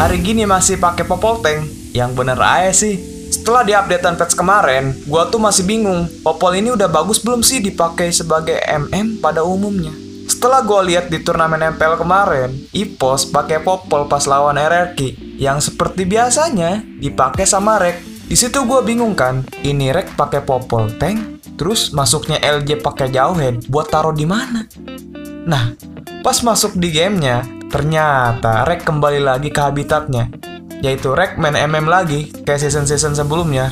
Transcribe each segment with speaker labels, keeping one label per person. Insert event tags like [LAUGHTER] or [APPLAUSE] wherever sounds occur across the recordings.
Speaker 1: hari gini masih pakai Popol Tank? Yang bener aja sih. Setelah di updatean patch kemarin, gua tuh masih bingung. Popol ini udah bagus belum sih dipakai sebagai MM pada umumnya? Setelah gua lihat di turnamen MPL kemarin, Ipos pakai Popol pas lawan RRQ yang seperti biasanya dipakai sama Rek. Di situ gua bingung kan, ini Rek pakai Popol Tank, terus masuknya LJ pakai Jauhead buat taruh di mana? Nah, pas masuk di gamenya, ternyata Rek kembali lagi ke habitatnya, yaitu Rek main MM lagi kayak season-season sebelumnya.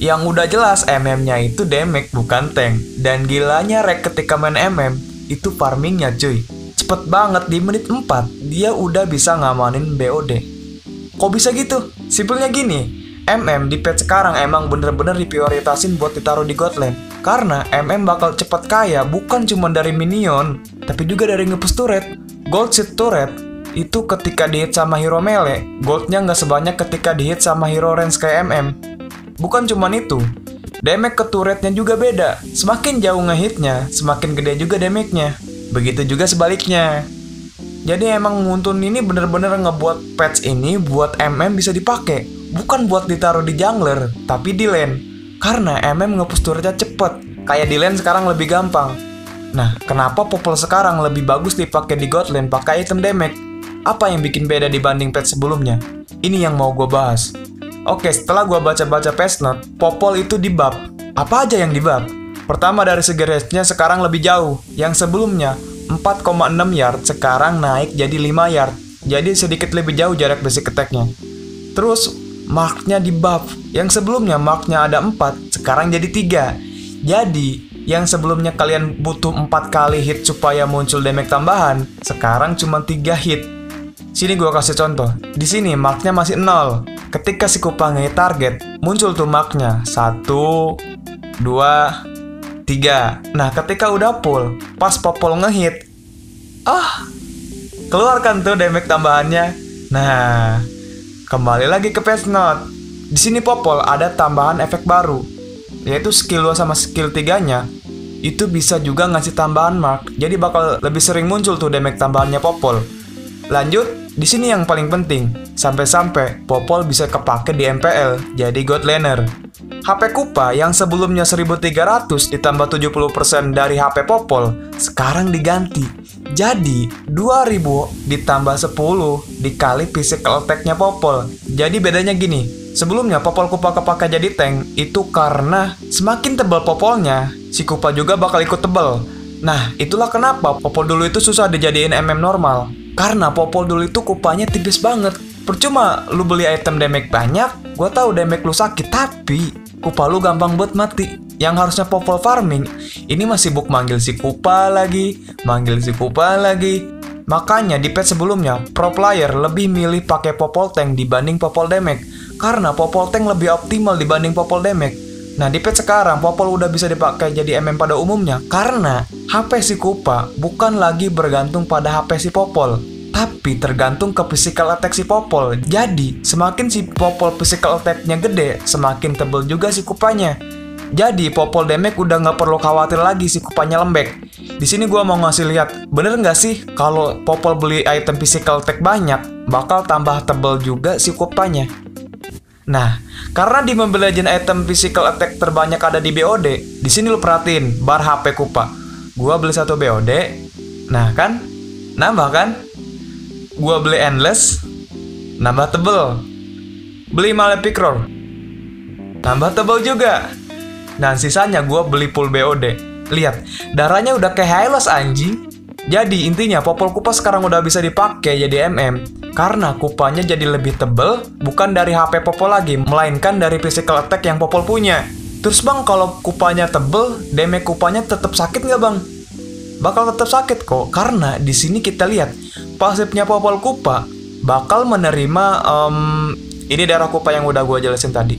Speaker 1: Yang udah jelas MM-nya itu damage bukan tank. Dan gilanya Rek ketika main MM, itu farmingnya cuy. Cepet banget di menit 4, dia udah bisa ngamanin BOD. Kok bisa gitu? Simpelnya gini, MM di patch sekarang emang bener-bener diprioritasin buat ditaruh di Godland. Karena MM bakal cepet kaya bukan cuma dari minion, tapi juga dari ngepush turret. Gold seed turret itu ketika dihit sama hero melee, goldnya nggak sebanyak ketika dihit sama hero range kayak MM. Bukan cuma itu, damage ke turretnya juga beda. Semakin jauh ngehitnya, semakin gede juga damage-nya. Begitu juga sebaliknya. Jadi emang Muntun ini bener-bener ngebuat patch ini buat MM bisa dipakai. Bukan buat ditaruh di jungler, tapi di lane. Karena MM ngepush turretnya cepet. Kayak di lane sekarang lebih gampang. Nah, kenapa Popol sekarang lebih bagus dipakai di god lane pakai item damage? Apa yang bikin beda dibanding patch sebelumnya? Ini yang mau gue bahas. Oke, setelah gue baca-baca patch note, Popol itu di buff. Apa aja yang di buff? Pertama dari segi range-nya sekarang lebih jauh. Yang sebelumnya 4,6 yard sekarang naik jadi 5 yard. Jadi sedikit lebih jauh jarak basic attack-nya. Terus marknya di buff. Yang sebelumnya marknya ada 4, sekarang jadi 3. Jadi yang sebelumnya kalian butuh 4 kali hit supaya muncul damage tambahan, sekarang cuma 3 hit. Sini gua kasih contoh. Di sini marknya masih 0. Ketika si Kupa nge target, muncul tuh marknya 1, 2, 3. Nah, ketika udah full, pas Popol ngehit, ah, keluarkan tuh damage tambahannya. Nah, kembali lagi ke patch note. Di sini Popol ada tambahan efek baru, yaitu skill 2 sama skill 3-nya itu bisa juga ngasih tambahan mark. Jadi bakal lebih sering muncul tuh damage tambahannya Popol. Lanjut, di sini yang paling penting, sampai-sampai Popol bisa kepake di MPL jadi God Laner. HP Kupa yang sebelumnya 1300 ditambah 70% dari HP Popol sekarang diganti. Jadi 2000 ditambah 10 dikali physical attack-nya Popol. Jadi bedanya gini, sebelumnya Popol Kupa kepake jadi tank itu karena semakin tebal Popolnya, si Kupa juga bakal ikut tebal. Nah, itulah kenapa Popol dulu itu susah dijadiin MM normal. Karena Popol dulu itu kupanya tipis banget. Percuma lu beli item damage banyak, gua tahu damage lu sakit, tapi kupa lu gampang buat mati. Yang harusnya Popol farming, ini masih sibuk manggil si kupa lagi, manggil si kupa lagi. Makanya di patch sebelumnya, pro player lebih milih pakai Popol Tank dibanding Popol Damage. Karena Popol Tank lebih optimal dibanding Popol Damage. Nah di patch sekarang Popol udah bisa dipakai jadi MM pada umumnya karena HP si Kupa bukan lagi bergantung pada HP si Popol tapi tergantung ke physical attack si Popol. Jadi, semakin si Popol physical attack-nya gede, semakin tebel juga si Kupanya. Jadi, Popol damage udah nggak perlu khawatir lagi si Kupanya lembek. Di sini gua mau ngasih lihat, bener nggak sih kalau Popol beli item physical attack banyak, bakal tambah tebel juga si Kupanya. Nah, karena di Mobile Legends item physical attack terbanyak ada di BOD, di sini lu perhatiin bar HP Kupa. Gua beli satu BOD, nah kan, nambah kan? Gua beli endless, nambah tebel. Beli Malefic Roar, nambah tebel juga. Dan sisanya gua beli full BOD. Lihat, darahnya udah kayak Hylos anjing. Jadi intinya Popol Kupa sekarang udah bisa dipakai jadi MM karena kupanya jadi lebih tebel bukan dari HP Popol lagi melainkan dari physical attack yang Popol punya. Terus bang kalau kupanya tebel, damage kupanya tetap sakit nggak bang? Bakal tetap sakit kok karena di sini kita lihat pasifnya Popol Kupa bakal menerima um, ini darah Kupa yang udah gue jelasin tadi.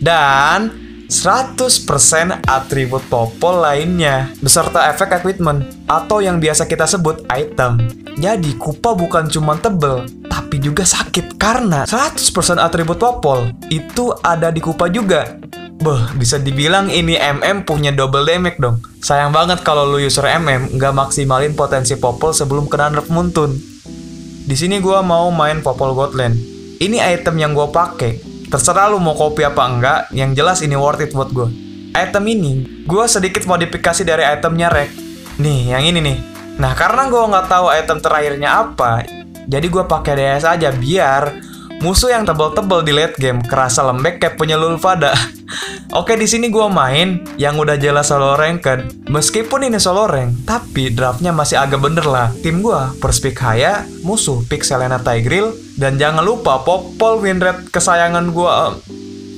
Speaker 1: Dan 100% atribut Popol lainnya beserta efek equipment atau yang biasa kita sebut item. Jadi Kupa bukan cuma tebel, tapi juga sakit karena 100% atribut Popol itu ada di Kupa juga. Beh, bisa dibilang ini MM punya double damage dong. Sayang banget kalau lu user MM nggak maksimalin potensi Popol sebelum kena nerf Muntun. Di sini gua mau main Popol Godland. ini item yang gue pakai. Terserah lu mau copy apa enggak, yang jelas ini worth it buat gue. Item ini, gue sedikit modifikasi dari itemnya Rek. Nih, yang ini nih. Nah, karena gue nggak tahu item terakhirnya apa, jadi gue pakai DS aja biar musuh yang tebel-tebel di late game kerasa lembek kayak punya Lulfada. [LAUGHS] Oke di sini gue main yang udah jelas solo ranked. Meskipun ini solo rank, tapi draftnya masih agak bener lah. Tim gue Perspik Haya, musuh pick Selena Tigril, dan jangan lupa Popol Winred kesayangan gue.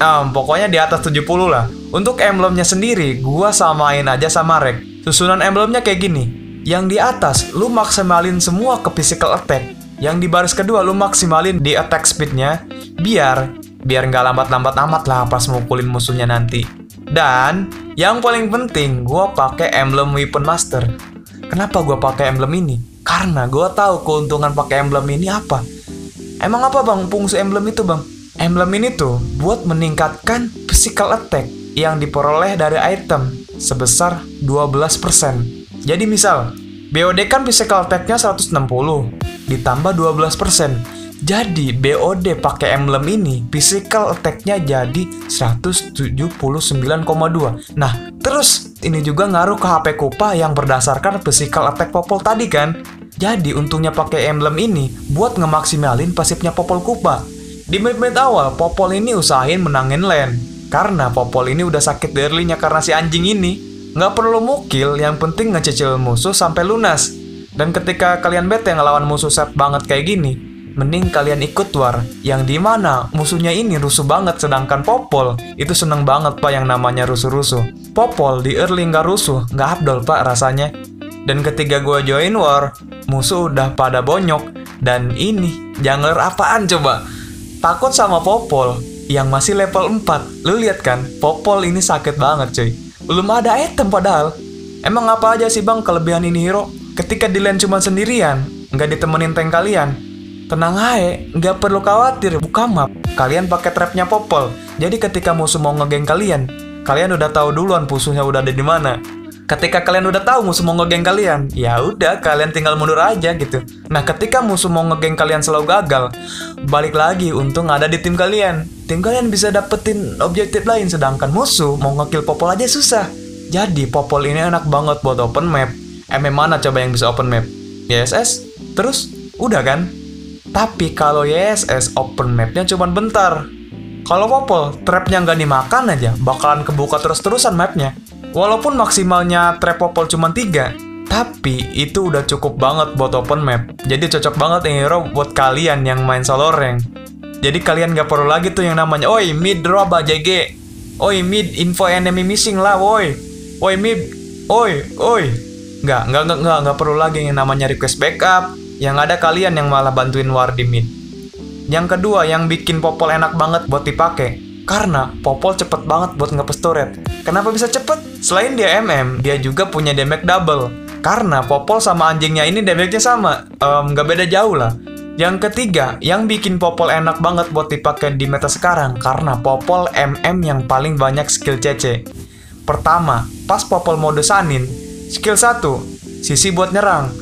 Speaker 1: Um, pokoknya di atas 70 lah. Untuk emblemnya sendiri, gue samain aja sama Rek. Susunan emblemnya kayak gini. Yang di atas, lu maksimalin semua ke physical attack. Yang di baris kedua, lu maksimalin di attack speednya. Biar biar nggak lambat-lambat amat lah pas mukulin musuhnya nanti. Dan yang paling penting, gue pakai emblem Weapon Master. Kenapa gue pakai emblem ini? Karena gue tahu keuntungan pakai emblem ini apa. Emang apa bang fungsi emblem itu bang? Emblem ini tuh buat meningkatkan physical attack yang diperoleh dari item sebesar 12%. Jadi misal, BOD kan physical attack-nya 160, ditambah 12%. Jadi BOD pakai emblem ini physical attack-nya jadi 179,2. Nah, terus ini juga ngaruh ke HP Kupa yang berdasarkan physical attack Popol tadi kan? Jadi untungnya pakai emblem ini buat ngemaksimalin pasifnya Popol Kupa. Di menit-menit awal, Popol ini usahain menangin lane. Karena Popol ini udah sakit dari karena si anjing ini. Nggak perlu mukil, yang penting ngecicil musuh sampai lunas. Dan ketika kalian bete ngelawan musuh set banget kayak gini, mending kalian ikut war. Yang di mana musuhnya ini rusuh banget sedangkan Popol itu seneng banget pak yang namanya rusuh-rusuh. Popol di early nggak rusuh nggak abdol pak rasanya. Dan ketika gue join war musuh udah pada bonyok. Dan ini jungler apaan coba? Takut sama Popol yang masih level 4 lu lihat kan Popol ini sakit banget cuy. Belum ada item padahal. Emang apa aja sih bang kelebihan ini hero ketika di lane cuma sendirian nggak ditemenin tank kalian Tenang aja, nggak perlu khawatir, buka map. Kalian pakai trapnya Popol. Jadi ketika musuh mau ngegeng kalian, kalian udah tahu duluan musuhnya udah ada di mana. Ketika kalian udah tahu musuh mau ngegeng kalian, ya udah kalian tinggal mundur aja gitu. Nah, ketika musuh mau ngegeng kalian selalu gagal, balik lagi untung ada di tim kalian. Tim kalian bisa dapetin objektif lain sedangkan musuh mau ngekill Popol aja susah. Jadi Popol ini enak banget buat open map. MM mana coba yang bisa open map? YSS? Terus? Udah kan? Tapi kalau YSS open mapnya cuma bentar. Kalau Popol, trapnya nggak dimakan aja, bakalan kebuka terus-terusan mapnya. Walaupun maksimalnya trap Popol cuma 3, tapi itu udah cukup banget buat open map. Jadi cocok banget nih hero buat kalian yang main solo rank. Jadi kalian nggak perlu lagi tuh yang namanya, oi mid drop JG. Oi mid info enemy missing lah, woi. Oi mid, oi, oi. Nggak, nggak, nggak, nggak perlu lagi yang namanya request backup, yang ada kalian yang malah bantuin war di mid. Yang kedua, yang bikin Popol enak banget buat dipakai. Karena Popol cepet banget buat ngepes turret. Kenapa bisa cepet? Selain dia MM, dia juga punya damage double. Karena Popol sama anjingnya ini damage-nya sama. Um, gak beda jauh lah. Yang ketiga, yang bikin Popol enak banget buat dipakai di meta sekarang karena Popol MM yang paling banyak skill CC. Pertama, pas Popol mode Sanin, skill 1, sisi buat nyerang.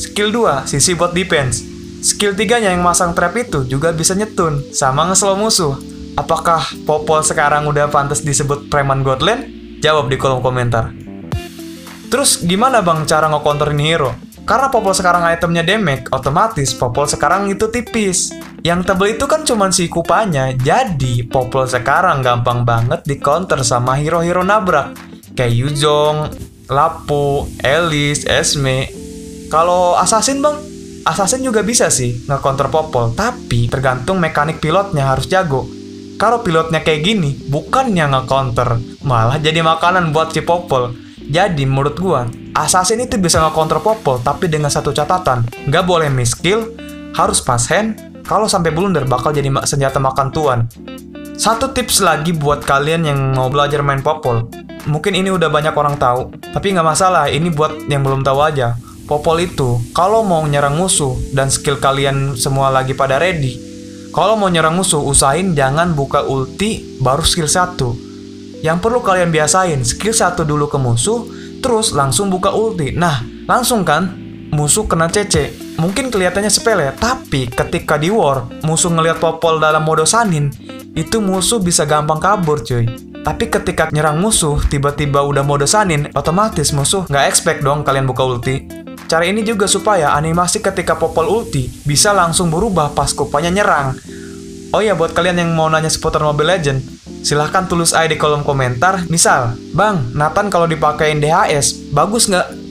Speaker 1: Skill 2, sisi buat defense. Skill 3-nya yang masang trap itu juga bisa nyetun, sama ngeslow musuh. Apakah Popol sekarang udah pantas disebut preman Godland? Jawab di kolom komentar. Terus gimana bang cara ngecounterin hero? Karena Popol sekarang itemnya damage, otomatis Popol sekarang itu tipis. Yang tebel itu kan cuma si kupanya, jadi Popol sekarang gampang banget di counter sama hero-hero nabrak. Kayak Yuzong, Lapu, Elis, Esme, kalau assassin bang, assassin juga bisa sih ngekontrol popol, tapi tergantung mekanik pilotnya harus jago. Kalau pilotnya kayak gini, bukannya ngecounter, malah jadi makanan buat si popol. Jadi menurut gua, assassin itu bisa ngekontrol popol, tapi dengan satu catatan, nggak boleh miss kill, harus pas hand, kalau sampai blunder bakal jadi senjata makan tuan. Satu tips lagi buat kalian yang mau belajar main popol, mungkin ini udah banyak orang tahu, tapi nggak masalah, ini buat yang belum tahu aja. Popol itu, kalau mau nyerang musuh dan skill kalian semua lagi pada ready, kalau mau nyerang musuh, usahain jangan buka ulti baru skill 1. Yang perlu kalian biasain, skill 1 dulu ke musuh, terus langsung buka ulti. Nah, langsung kan? musuh kena CC. Mungkin kelihatannya sepele, tapi ketika di war, musuh ngelihat Popol dalam mode Sanin, itu musuh bisa gampang kabur cuy. Tapi ketika nyerang musuh, tiba-tiba udah mode Sanin, otomatis musuh nggak expect dong kalian buka ulti. Cara ini juga supaya animasi ketika Popol ulti bisa langsung berubah pas kupanya nyerang. Oh ya, buat kalian yang mau nanya seputar Mobile Legend, silahkan tulis aja di kolom komentar. Misal, Bang, Nathan kalau dipakein DHS, bagus nggak?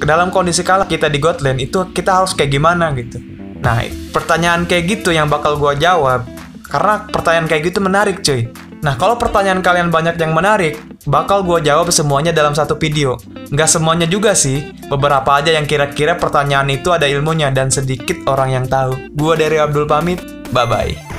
Speaker 1: dalam kondisi kalah kita di Godland itu kita harus kayak gimana gitu. Nah, pertanyaan kayak gitu yang bakal gua jawab. Karena pertanyaan kayak gitu menarik cuy. Nah, kalau pertanyaan kalian banyak yang menarik, bakal gua jawab semuanya dalam satu video. Nggak semuanya juga sih, beberapa aja yang kira-kira pertanyaan itu ada ilmunya dan sedikit orang yang tahu. Gua dari Abdul pamit, bye-bye.